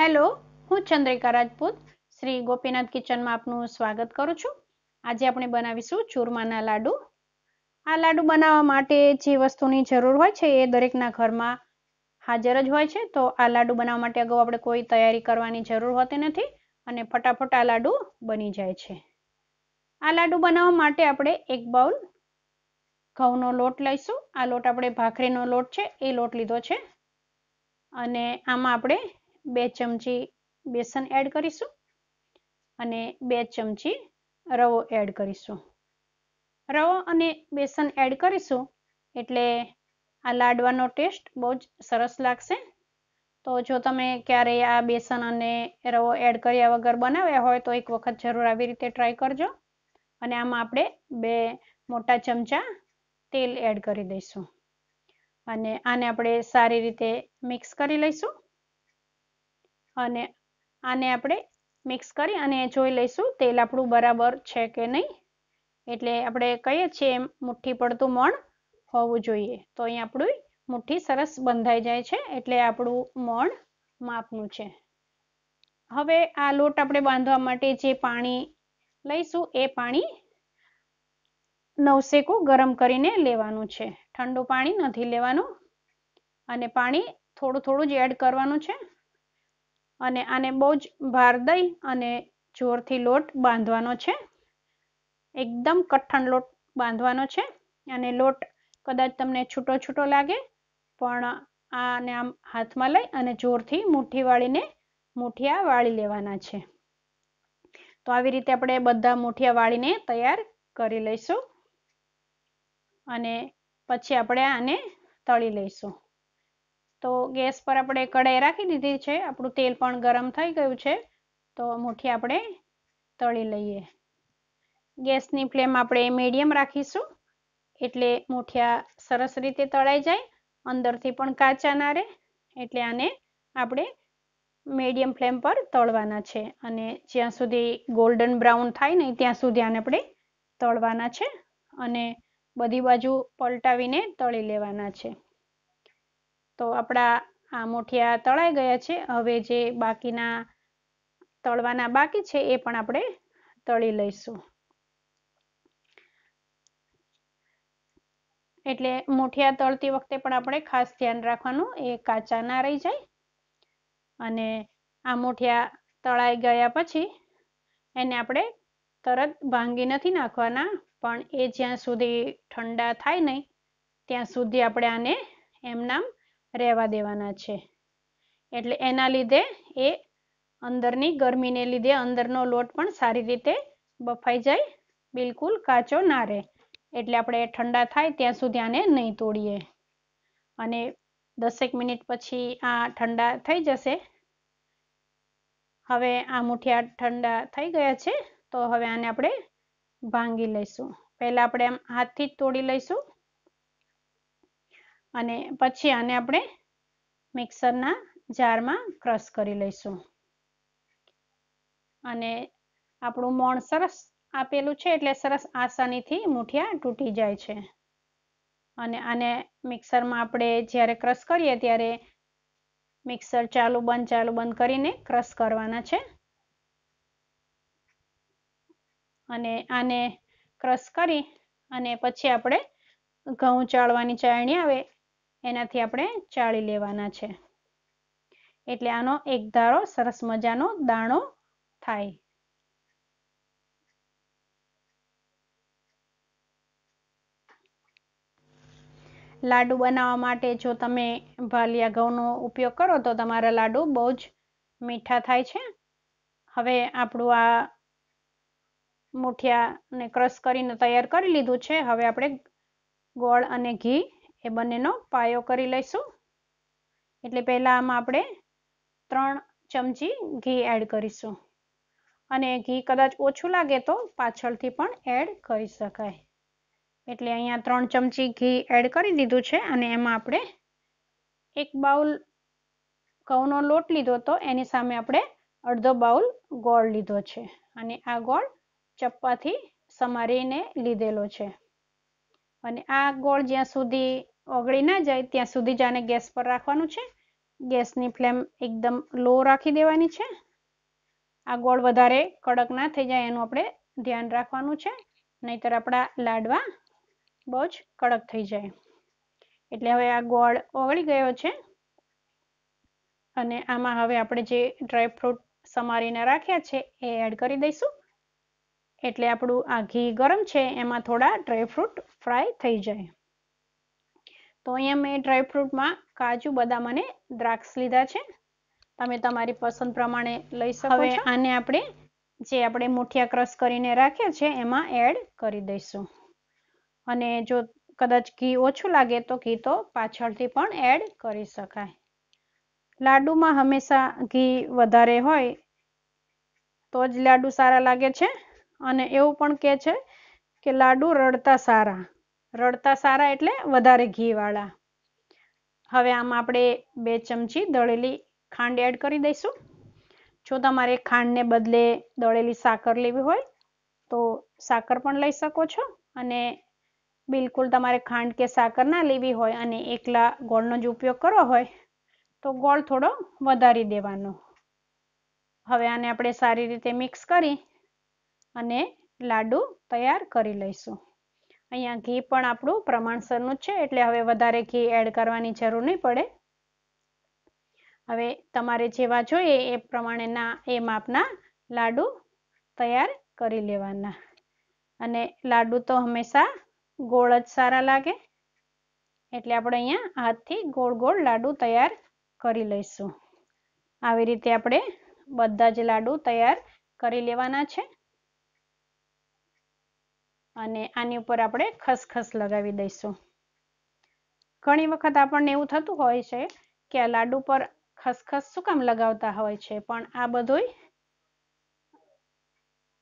Hello, હું ચંદ્રિકા રાજપૂત, શ્રી ગોપીનાથ કિચનમાં આપનું સ્વાગત કરું છું. આજે આપણે બનાવીશું ચૂરમાના લાડુ. આ લાડુ બનાવવા માટે જે વસ્તુની જરૂર હોય છે એ દરેકના ઘરમાં હાજર જ હોય છે. તો આ લાડુ બનાવવા માટે અગાઉ આપણે કોઈ તૈયારી કરવાની જરૂર હોતી નથી અને ફટાફટ આ લાડુ બની જાય છે. આ લાડુ બનાવવા માટે આપણે એક બાઉલ ઘઉંનો લોટ લઈશું. આ લોટ આપણે ભાખરીનો લોટ છે, એ લોટ લીધો છે. અને આમાં આપણે બે ચમચી બેસન એડ કરીશું અને બે ચમચી રવો એડ કરીશું. રવો અને બેસન એડ કરીશું એટલે આ લાડવાનો ટેસ્ટ બહુ જ સરસ લાગશે. તો જો તમે ક્યારેય આ બેસન અને રવો એડ કર્યા વગર બનાવ્યા હોય તો એક વખત જરૂર આવી રીતે ટ્રાય કરજો. અને આમાં આપણે બે મોટા ચમચા તેલ એડ કરી દઈશું. અને આને આપણે સારી રીતે મિક્સ કરી લઈશું. અને આને આપણે મિક્સ કરી અને જોઈ લઈશું તેલ આપણું બરાબર છે કે નહીં. એટલે આપણે કહીએ છીએ એમ, મુઠ્ઠી પડતું મણ હોવું જોઈએ. તો અહીં આપણું મુઠ્ઠી સરસ બંધાઈ જાય છે, એટલે આપણું મણ માપનું છે. હવે આ લોટ આપણે બાંધવા માટે જે પાણી લઈશું એ પાણી નવસેકું ગરમ કરીને લેવાનું છે. ઠંડુ પાણી નથી લેવાનું. અને પાણી થોડું થોડું જ એડ કરવાનું છે. અને આને બહુ જ ભાર દઈ અને જોરથી લોટ બાંધવાનો છે. એકદમ કઠણ લોટ બાંધવાનો છે અને લોટ કદાચ તમને છૂટો છૂટો લાગે, પણ આને આમ હાથમાં લઈ અને જોરથી મુઠ્ઠી વાળીને મુઠિયા વાળી લેવાના છે. તો આવી રીતે આપણે બધા મુઠિયા વાળીને તૈયાર કરી લઈશું અને પછી આપણે આને તળી લઈશું. તો ગેસ પર આપણે કઢાઈ રાખી દીધી છે. આપણું તેલ પણ ગરમ થઈ ગયું છે. તો મુઠ્ઠી આપણે તળી લઈએ. ગેસની ફ્લેમ આપણે મીડિયમ રાખીશું. એટલે મુઠિયા સરસ રીતે તળાઈ જાય. અંદરથી પણ કાચા ના રહે. એટલે આને આપણે મીડિયમ ફ્લેમ પર તળવાના છે. અને જ્યાં સુધી ગોલ્ડન બ્રાઉન થાય નહીં, ત્યાં સુધી આને આપણે તળવાના છે. અને બધી બાજુ પલટાવીને તળી લેવાના છે. તો આપણા આ મોઠિયા તળાઈ ગયા છે. હવે જે બાકીના તળવાના બાકી છે એ પણ આપણે તળી લઈશું. એટલે મોઠિયા તળતી વખતે પણ આપણે ખાસ ધ્યાન રાખવાનું, એ કાચા ના રહી જાય. અને આ મોઠિયા તળાઈ ગયા પછી એને આપણે તરત ભાંગી નથી નાખવાના, પણ એ જ્યાં સુધી ઠંડા થાય નહીં, ત્યાં સુધી આપણે આને એમનામ રહેવા દેવાના છે. એટલે એના લીધે એ અંદરની ગરમીને લીધે અંદરનો લોટ પણ સારી રીતે બફાઈ જાય, બિલકુલ કાચો ના રહે. એટલે આપણે ઠંડા થાય ત્યાં સુધી આને નહીં તોડીએ. અને દસેક મિનિટ પછી આ ઠંડા થઈ જશે. હવે આ મુઠિયા ઠંડા થઈ ગયા છે, તો હવે આને આપણે ભાંગી લઈશું. પહેલાં આપણે આમ હાથથી જ તોડી લઈશું. અને પછી આને આપણે મિક્સરના જારમાં ક્રશ કરી લઈશું. અને આપણું મોણ સરસ આપેલું છે એટલે સરસ આસાનીથી મુઠિયા તૂટી જાય છે. અને આને મિક્સરમાં આપણે જ્યારે ક્રશ કરીએ ત્યારે મિક્સર ચાલુ બંધ ચાલુ બંધ કરીને ક્રશ કરવાના છે. અને આને ક્રશ કરી અને પછી આપણે ઘઉં ચાળવાની ચાળણી આવે એનાથી આપણે ચાળી લેવાના છે. એટલે આનો એક ધારો સરસ મજાનો દાણો થાય. લાડુ બનાવવા માટે જો તમે ભાલિયા ઘઉંનો ઉપયોગ કરો તો તમારા લાડુ બહુ જ મીઠા થાય છે. હવે આપણું આ મુઠિયાને ક્રશ કરીને તૈયાર કરી લીધું છે. હવે આપણે ગોળ અને ઘી એ બંનેનો પાયો કરી લઈશું. એટલે પહેલાં આમાં આપણે ત્રણ ચમચી ઘી એડ કરીશું. અને ઘી કદાચ ઓછું લાગે તો પાછળથી પણ એડ કરી શકાય. એટલે અહીંયા ત્રણ ચમચી ઘી એડ કરી દીધું છે અને એમાં આપણે એક બાઉલ ઘઉંનો લોટ લીધો તો એની સામે આપણે અડધો બાઉલ ગોળ લીધો છે. અને આ ગોળ ચપ્પાથી સમારીને લીધેલો છે. અને આ ગોળ જ્યાં સુધી ઓગળી ના જાય, ત્યાં સુધી જ આને ગેસ પર રાખવાનું છે. ગેસની ફ્લેમ એકદમ લો રાખી દેવાની છે. આ ગોળ વધારે કડક ના થઈ જાય એનું આપણે ધ્યાન રાખવાનું છે. નહીતર આપણા લાડવા બહુ જ કડક થઈ જાય. એટલે હવે આ ગોળ ઓગળી ગયો છે. અને આમાં હવે આપણે જે ડ્રાયફ્રૂટ સમારીને રાખ્યા છે એ એડ કરી દઈશું. એટલે આપણું આ ઘી ગરમ છે એમાં થોડા ડ્રાયફ્રૂટ ફ્રાય થઈ જાય. તો અહીંયા મેં ડ્રાયફ્રૂટમાં કાજુ બદામ અને દ્રાક્ષ લીધા છે. તમે તમારી પસંદ પ્રમાણે લઈ શકો હવે આને આપણે જે આપણે મુઠિયા ક્રશ કરીને રાખ્યા છે એમાં એડ કરી દઈશું. અને જો કદાચ ઘી ઓછું લાગે તો ઘી તો પાછળથી પણ એડ કરી શકાય. લાડુમાં હંમેશા ઘી વધારે હોય તો જ લાડુ સારા લાગે છે. અને એવું પણ કહે છે કે લાડુ રડતા સારા. રડતા સારા એટલે વધારે ઘીવાળા. હવે આમાં આપણે બે ચમચી દળેલી ખાંડ એડ કરી દઈશું. જો તમારે ખાંડને બદલે દળેલી સાકર લેવી હોય તો સાકર પણ લઈ શકો છો અને બિલકુલ તમારે ખાંડ કે સાકર ના લેવી હોય અને એકલા ગોળનો જ ઉપયોગ કરવો હોય તો ગોળ થોડો વધારી દેવાનો. હવે આને આપણે સારી રીતે મિક્સ કરી અને લાડુ તૈયાર કરી લઈશું. અહીંયા ઘી પણ આપણું પ્રમાણસરનું છે, એટલે હવે વધારે ઘી એડ કરવાની જરૂર નહીં પડે. હવે તમારે જેવા જોઈએ એ પ્રમાણેના, એ માપના લાડુ તૈયાર કરી લેવાના. અને લાડુ તો હંમેશા ગોળ જ સારા લાગે, એટલે આપણે અહીંયા હાથથી ગોળ ગોળ લાડુ તૈયાર કરી લઈશું. આવી રીતે આપણે બધા જ લાડુ તૈયાર કરી લેવાના છે. અને આની ઉપર આપણે ખસખસ લગાવી દઈશું. ઘણી વખત આપણને એવું થતું હોય છે કે આ લાડુ પર ખસખસ શું કામ લગાવતા હોય છે, પણ આ બધું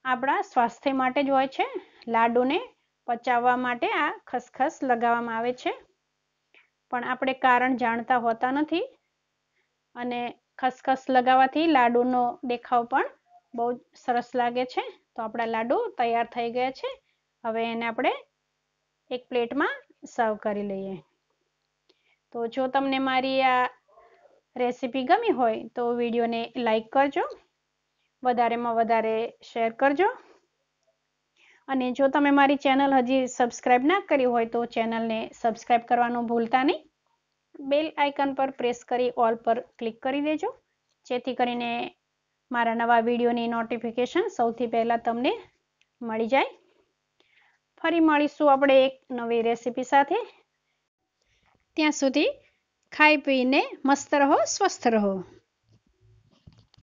આપણા સ્વાસ્થ્ય માટે જ હોય છે. લાડુને પચાવવા માટે આ ખસખસ લગાવવામાં આવે છે. પણ આપણે કારણ જાણતા હોતા નથી અને ખસખસ લગાવવાથી લાડુનો દેખાવ પણ બહુ સરસ લાગે છે. તો આપણા લાડુ તૈયાર થઈ ગયા છે. હવે એને આપણે એક પ્લેટમાં સર્વ કરી લઈએ. તો જો તમને મારી આ રેસીપી ગમી હોય તો વિડીયોને લાઈક કરજો, વધારેમાં વધારે શેર કરજો. અને જો તમે મારી ચેનલ હજી સબસ્ક્રાઈબ ના કરી હોય તો ચેનલને સબસ્ક્રાઈબ કરવાનું ભૂલતા નહીં. બેલ આઇકન પર પ્રેસ કરી ઓલ પર ક્લિક કરી દેજો. જેથી કરીને મારા નવા વિડીયોની નોટિફિકેશન સૌથી પહેલાં તમને મળી જાય. ફરી મળીશું આપણે એક નવી રેસીપી સાથે. ત્યાં સુધી ખાઈ પીને મસ્ત રહો, સ્વસ્થ રહો.